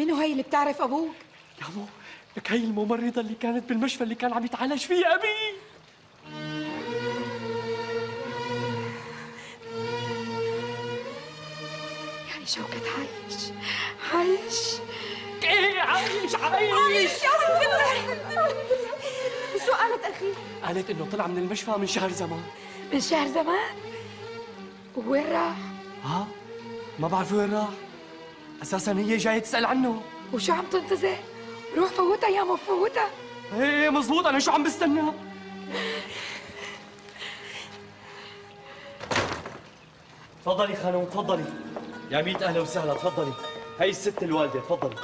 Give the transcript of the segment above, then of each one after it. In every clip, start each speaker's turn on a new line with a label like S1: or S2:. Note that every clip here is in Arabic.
S1: منو هي اللي بتعرف أبوك؟
S2: يا مو لك هي الممرضة اللي كانت بالمشفى اللي كان عم يتعالج فيه أبي.
S1: يعني شوكت عايش؟ عايش؟
S2: إيه عايش عايش.
S1: يا ولد الله. شو قالت أخي؟
S2: قالت إنه طلع من المشفى من شهر زمان.
S1: من شهر زمان؟ وين راح؟
S2: ها؟ ما بعرف وين راح. أساسا هي جاية تسأل عنه.
S1: وشو عم تنتظر روح فوتها يا مو فوتها.
S2: إيه مزبوط أنا شو عم بستنى؟ تفضلي خانم تفضلي. يا ميت أهلا وسهلا تفضلي. هي الست الوالدة تفضلي.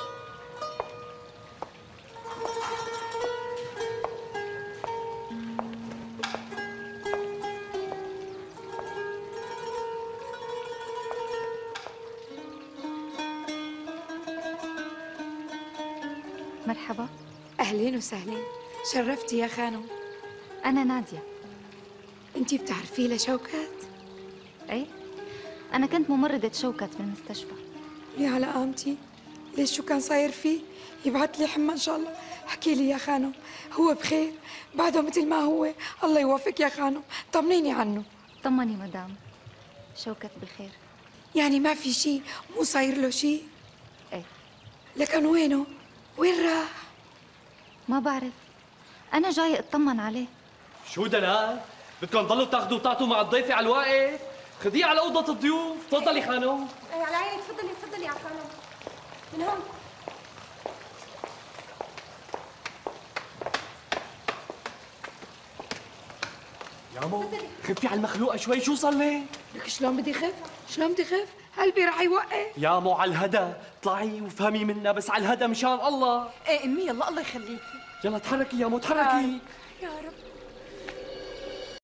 S3: مرحبا.
S1: أهلين وسهلين. شرفتي يا خانم.
S3: أنا نادية.
S1: انتي بتعرفيه لشوكت
S3: أي أنا كنت ممرضة شوكت بالمستشفى
S1: لي على قامتي ليش شو كان صاير فيه؟ يبعت لي حمى إن شاء الله. احكي لي يا خانم. هو بخير؟ بعده مثل ما هو. الله يوفق يا خانم. طمنيني عنه.
S3: طمني مدام. شوكت بخير.
S1: يعني ما في شيء؟ مو صاير له شيء؟
S3: إيه.
S1: لكن وينه؟ وين راح؟
S3: ما بعرف. أنا جاية أطمن عليه.
S2: شو دلال؟ بدكم تضلوا تاخذوا وتعطوا مع الضيفة على الواقف خذيه على أوضة الضيوف. تفضلي خانم.
S4: اي على عيني تفضلي تفضلي يا خانم. من هون.
S2: يا مو خفي على المخلوقة شوي شو صار لي
S1: لك شلون بدي خف؟ شلون بدي خف؟ قلبي رح يوقف.
S2: يا مو على الهدى طلعي وافهمي منا بس على الهدى مشان الله.
S1: إيه امي يلا الله يخليكي.
S2: يلا تحركي يا مو تحركي.
S1: يا